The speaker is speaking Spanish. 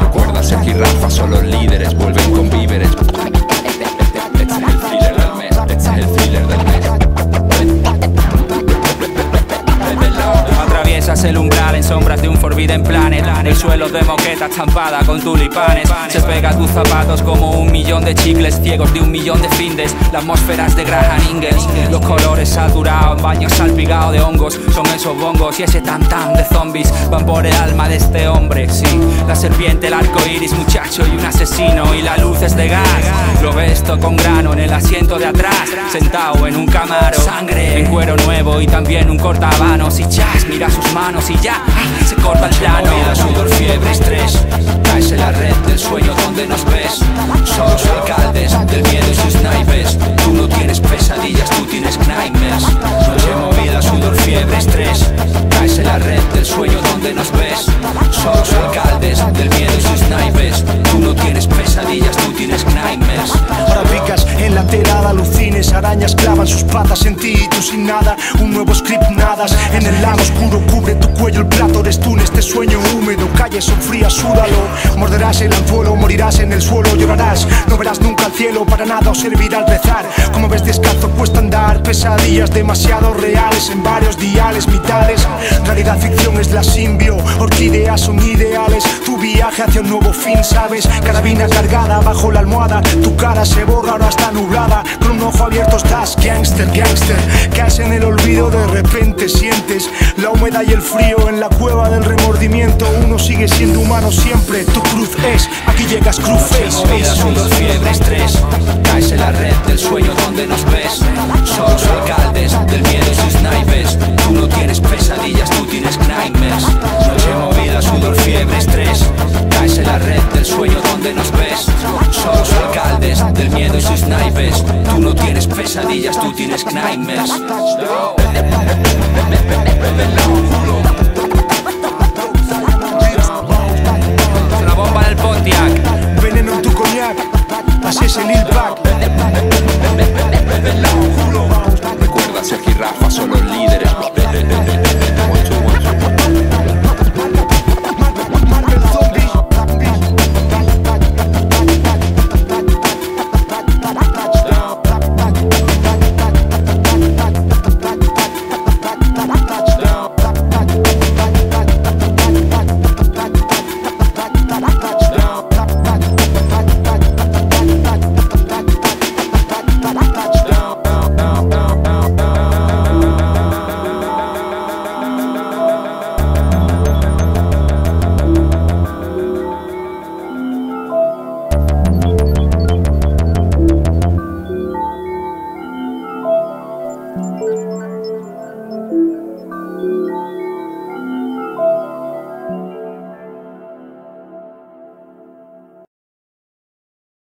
Recuerda, y Rafa son los líderes, vuelven con sombras de un Forbidden Planet. El suelo de moqueta estampada con tulipanes. Se pega a tus zapatos como un millón de chicles Ciegos de un millón de findes. La atmósfera es de Graham Ingalls Los colores saturados, baños salpicados de hongos. Son esos bongos y ese tam tam de zombies. Van por el alma de este hombre, sí. La serpiente, el arco iris, muchacho y un asesino. Y la luz es de gas. Lo ves todo con grano en el asiento de atrás. Sentado en un camaro. Sangre. En cuero nuevo y también un cortabanos Y chas, mira sus manos y ya se corta el plano Movida, sudor, fiebre, estrés. Caes en la red del sueño donde nos ves. Somos alcaldes del miedo y sus naipes. Tú no tienes pesadillas, tú tienes nightmares. Noche movida, sudor, fiebre, estrés. Arañas clavan sus patas en ti y tú sin nada. Un nuevo script nadas en el lago oscuro, cubre tu cuello, el plato eres tú en este sueño húmedo. Calles son frías, súdalo. Morderás el anzuelo, morirás en el suelo, llorarás. No verás nunca el cielo, para nada os servirá al rezar. Como ves descalzo cuesta andar, pesadillas demasiado reales en varios diales, mitades. Realidad ficción es la simbio, orquídeas son ideales. Tu viaje hacia un nuevo fin, sabes. Carabina cargada bajo la almohada, tu cara se borra, ahora está nublada. Abierto estás, gangster, gangster. Caes en el olvido, de repente sientes la humedad y el frío en la cueva del remordimiento. Uno sigue siendo humano siempre, tu cruz es, aquí llegas cruz face. Movida, sudor, fiebre, estrés. Caes en la red del sueño donde nos ves. Somos alcaldes del miedo y sus. Tú no tienes pesadillas, tú tienes nightmares. Noche movida, sudor, fiebre, estrés. Caes en la red del sueño donde nos ves. Del miedo y sus naipes. Tú no tienes pesadillas, tú tienes nightmares.